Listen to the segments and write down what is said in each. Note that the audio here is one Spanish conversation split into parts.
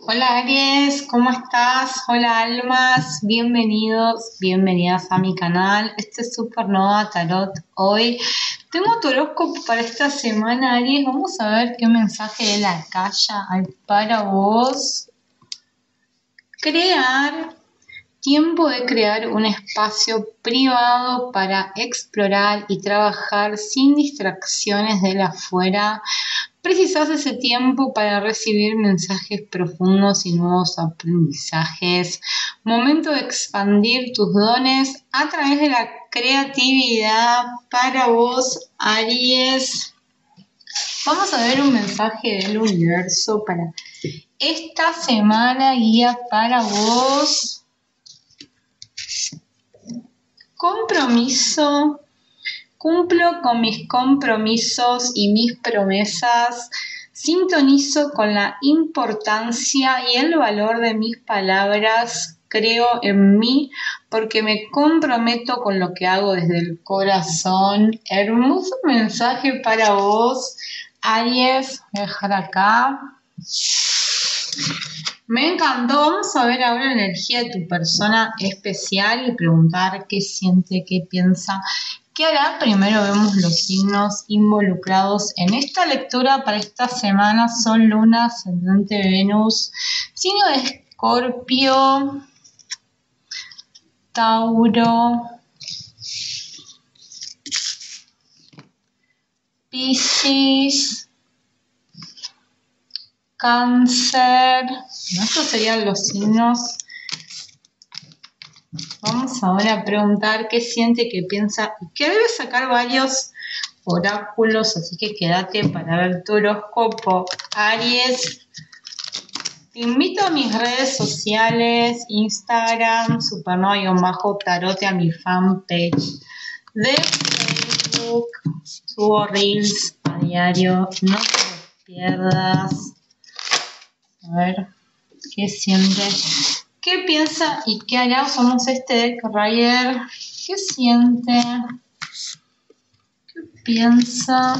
Hola Aries, ¿cómo estás? Hola almas, bienvenidos, bienvenidas a mi canal. Este es Supernova Tarot. Hoy tengo tu horóscopo para esta semana, Aries. Vamos a ver qué mensaje de la calle hay para vos. Crear tiempo de crear un espacio privado para explorar y trabajar sin distracciones de la afuera Precisas ese tiempo para recibir mensajes profundos y nuevos aprendizajes. Momento de expandir tus dones a través de la creatividad para vos, Aries. Vamos a ver un mensaje del universo para esta semana guía para vos. Compromiso Cumplo con mis compromisos y mis promesas, sintonizo con la importancia y el valor de mis palabras, creo en mí porque me comprometo con lo que hago desde el corazón. Hermoso mensaje para vos, Aries, voy a dejar acá. Me encantó. Vamos a ver ahora la energía de tu persona especial y preguntar qué siente, qué piensa ¿Qué hará? Primero vemos los signos involucrados en esta lectura para esta semana. Sol, Luna, Ascendente, Venus, signo de Escorpio, Tauro, Piscis, Cáncer. Estos serían los signos Vamos ahora a preguntar qué siente, qué piensa y qué debe sacar varios oráculos, así que quédate para ver tu horóscopo. Aries, te invito a mis redes sociales, Instagram, bajo tarote a mi fanpage de Facebook. Subo reels a diario, no te pierdas. A ver, ¿qué siente? ¿Qué piensa y qué hará? Somos este Rider. ¿Qué siente? ¿Qué piensa?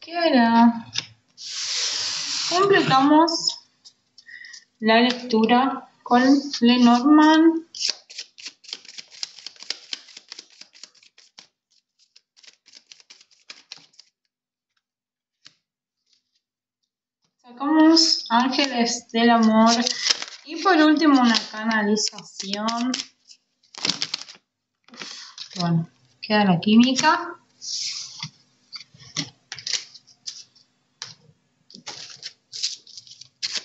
¿Qué hará? Completamos la lectura con Lenormand. Sacamos ángeles del amor y por último una canalización. Bueno, queda la química.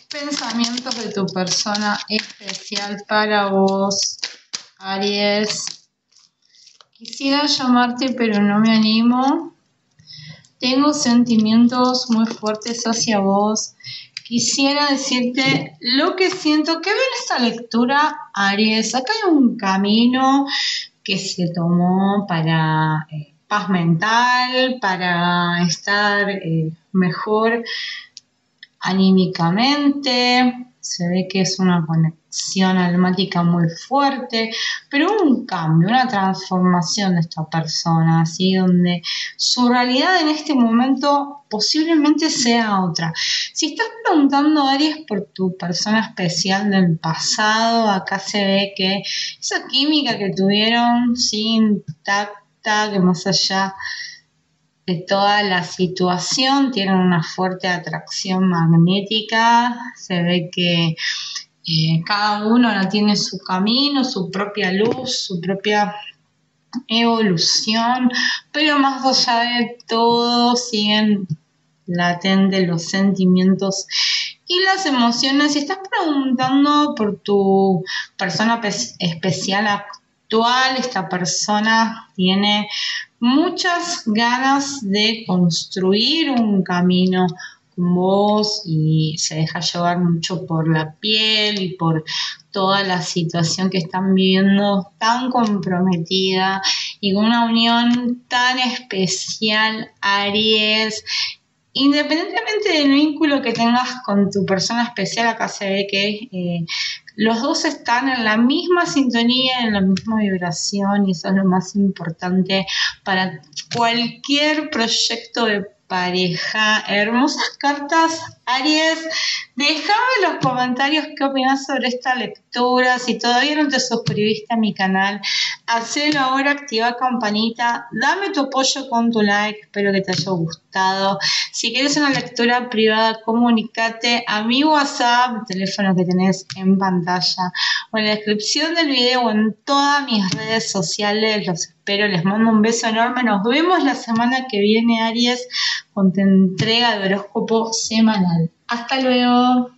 Pensamientos de tu persona especial para vos, Aries. Quisiera llamarte pero no me animo. Tengo sentimientos muy fuertes hacia vos. Quisiera decirte lo que siento. ¿Qué ven esta lectura, Aries? Acá hay un camino que se tomó para eh, paz mental, para estar eh, mejor anímicamente. Se ve que es una conexión almática muy fuerte, pero un cambio, una transformación de esta persona, así donde su realidad en este momento posiblemente sea otra. Si estás preguntando, Aries, por tu persona especial del pasado, acá se ve que esa química que tuvieron, sin intacta, que más allá de toda la situación, tienen una fuerte atracción magnética, se ve que eh, cada uno no tiene su camino, su propia luz, su propia evolución, pero más allá de todo siguen latentes los sentimientos y las emociones. Si estás preguntando por tu persona especial actual, esta persona tiene muchas ganas de construir un camino, voz y se deja llevar mucho por la piel y por toda la situación que están viviendo tan comprometida y con una unión tan especial, Aries. Independientemente del vínculo que tengas con tu persona especial, acá se ve que eh, los dos están en la misma sintonía, en la misma vibración y eso es lo más importante para cualquier proyecto de pareja. Hermosas cartas, Aries. Déjame en los comentarios qué opinas sobre esta lectura. Si todavía no te suscribiste a mi canal, hacelo ahora, activa campanita, dame tu apoyo con tu like, espero que te haya gustado. Si quieres una lectura privada, comunícate a mi WhatsApp, teléfono que tenés en pantalla, o en la descripción del video o en todas mis redes sociales. Los espero, les mando un beso enorme. Nos vemos la semana que viene, Aries con tu entrega de horóscopo semanal. Hasta luego.